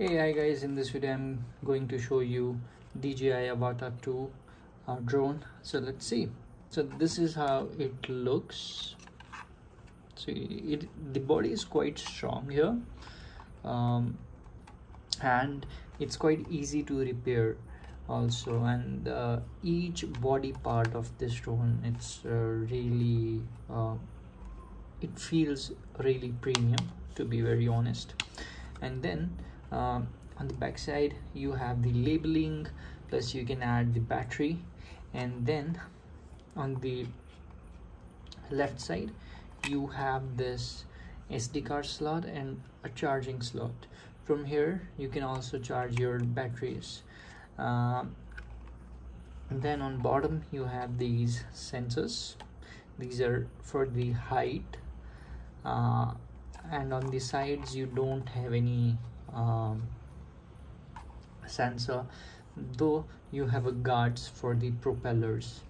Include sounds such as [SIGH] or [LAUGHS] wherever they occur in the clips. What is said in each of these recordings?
hey hi guys. In this video i'm going to show you dji Avata 2 uh, drone. So let's see. So this is how it looks. See it the body is quite strong here um, and it's quite easy to repair also. And uh, each body part of this drone it's uh, really uh, it feels really premium to be very honest. And then um, on the back side you have the labeling plus you can add the battery. And then on the left side you have this SD card slot and a charging slot. From here you can also charge your batteries. Um, then on bottom you have these sensors. These are for the height. Uh, and on the sides you don't have any um, sensor though you have a guards for the propellers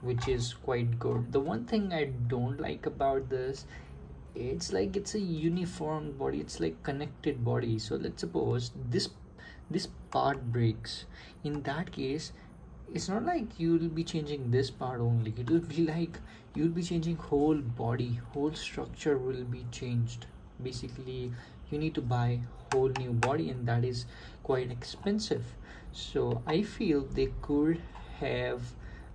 which is quite good. The one thing i don't like about this it's like it's a uniform body it's like connected body. So let's suppose this this part breaks. In that case it's not like you'll be changing this part only. It will be [LAUGHS] like you'll be changing whole body whole structure will be changed basically you need to buy whole new body and that is quite expensive. So i feel they could have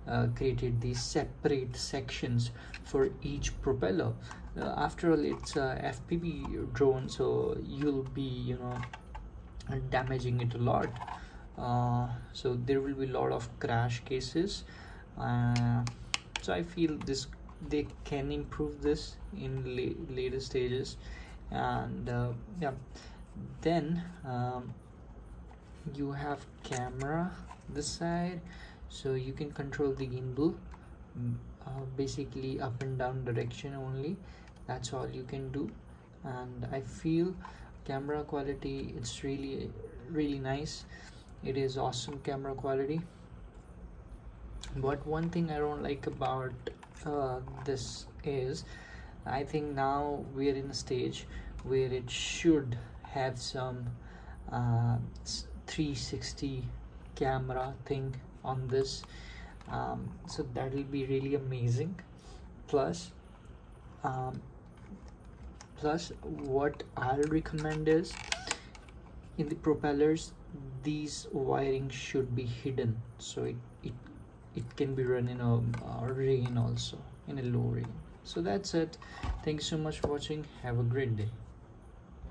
uh, created these separate sections for each propeller. Uh, after all it's a fpv drone so you'll be you know damaging it a lot. Uh, so there will be a lot of crash cases. Uh, so i feel this they can improve this in la later stages and uh, yeah. Then um, you have camera this side. So you can control the gimbal mm, uh, basically up and down direction only. That's all you can do. And I feel camera quality it's really really nice. It is awesome camera quality. But one thing I don't like about uh, this is I think now we're in a stage where it should have some uh, 360 camera thing on this. Um, so that will be really amazing. Plus um, plus what I'll recommend is in the propellers these wiring should be hidden. So it, it it can be run in a, a rain also in a low rain. So that's it. Thank you so much for watching. Have a great day